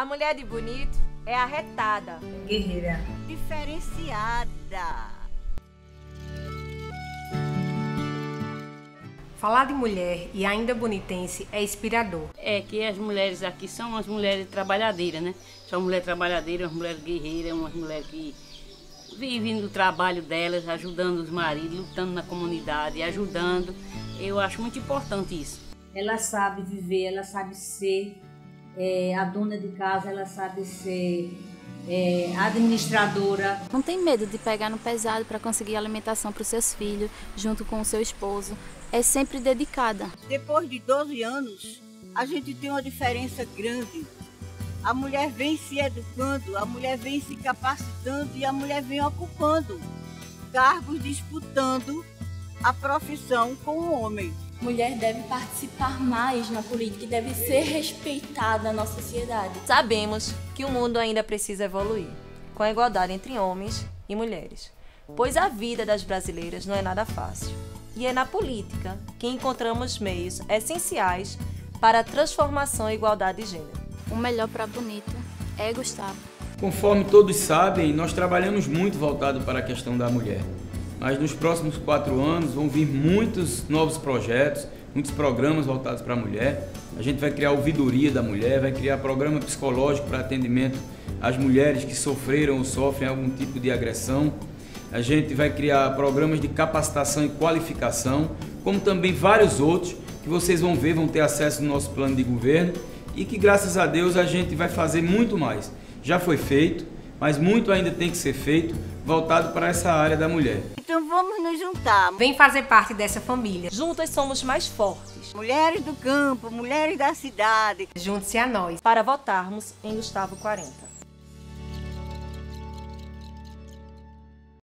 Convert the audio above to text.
A mulher de bonito é arretada, guerreira, diferenciada. Falar de mulher e ainda bonitense é inspirador. É que as mulheres aqui são as mulheres trabalhadeiras, né? São mulheres trabalhadeiras, umas mulheres guerreiras, umas mulheres que vivem do trabalho delas, ajudando os maridos, lutando na comunidade, ajudando. Eu acho muito importante isso. Ela sabe viver, ela sabe ser é, a dona de casa, ela sabe ser é, administradora. Não tem medo de pegar no pesado para conseguir alimentação para os seus filhos, junto com o seu esposo. É sempre dedicada. Depois de 12 anos, a gente tem uma diferença grande. A mulher vem se educando, a mulher vem se capacitando e a mulher vem ocupando cargos disputando a profissão com o homem. Mulher deve participar mais na política e deve ser respeitada na sociedade. Sabemos que o mundo ainda precisa evoluir, com a igualdade entre homens e mulheres, pois a vida das brasileiras não é nada fácil. E é na política que encontramos meios essenciais para a transformação e igualdade de gênero. O melhor para bonita é Gustavo. Conforme todos sabem, nós trabalhamos muito voltado para a questão da mulher. Mas nos próximos quatro anos vão vir muitos novos projetos, muitos programas voltados para a mulher. A gente vai criar ouvidoria da mulher, vai criar programa psicológico para atendimento às mulheres que sofreram ou sofrem algum tipo de agressão. A gente vai criar programas de capacitação e qualificação, como também vários outros que vocês vão ver, vão ter acesso no nosso plano de governo e que graças a Deus a gente vai fazer muito mais. Já foi feito, mas muito ainda tem que ser feito voltado para essa área da mulher. Então vamos nos juntar. Vem fazer parte dessa família. Juntas somos mais fortes. Mulheres do campo, mulheres da cidade. Junte-se a nós para votarmos em Gustavo 40.